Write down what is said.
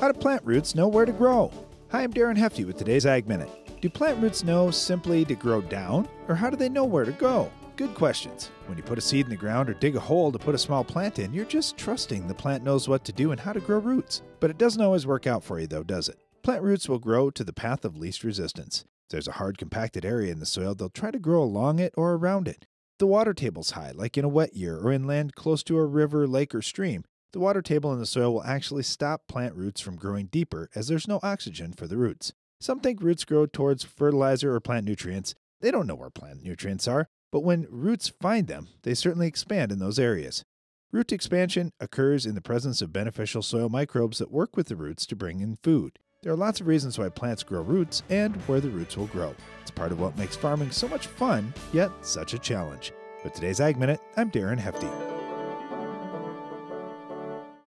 How do plant roots know where to grow? Hi, I'm Darren Hefty with today's Ag Minute. Do plant roots know simply to grow down, or how do they know where to go? Good questions. When you put a seed in the ground or dig a hole to put a small plant in, you're just trusting the plant knows what to do and how to grow roots. But it doesn't always work out for you, though, does it? Plant roots will grow to the path of least resistance. If there's a hard, compacted area in the soil, they'll try to grow along it or around it. The water table's high, like in a wet year or in land close to a river, lake, or stream, the water table in the soil will actually stop plant roots from growing deeper as there's no oxygen for the roots. Some think roots grow towards fertilizer or plant nutrients. They don't know where plant nutrients are, but when roots find them, they certainly expand in those areas. Root expansion occurs in the presence of beneficial soil microbes that work with the roots to bring in food. There are lots of reasons why plants grow roots and where the roots will grow. It's part of what makes farming so much fun, yet such a challenge. With today's Ag Minute, I'm Darren Hefty.